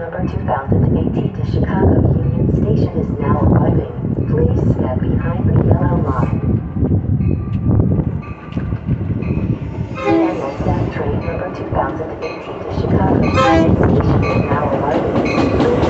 number 2018 to Chicago Union Station is now arriving. Please step behind the yellow line. Train number 2018 to Chicago Union Station is now arriving. Please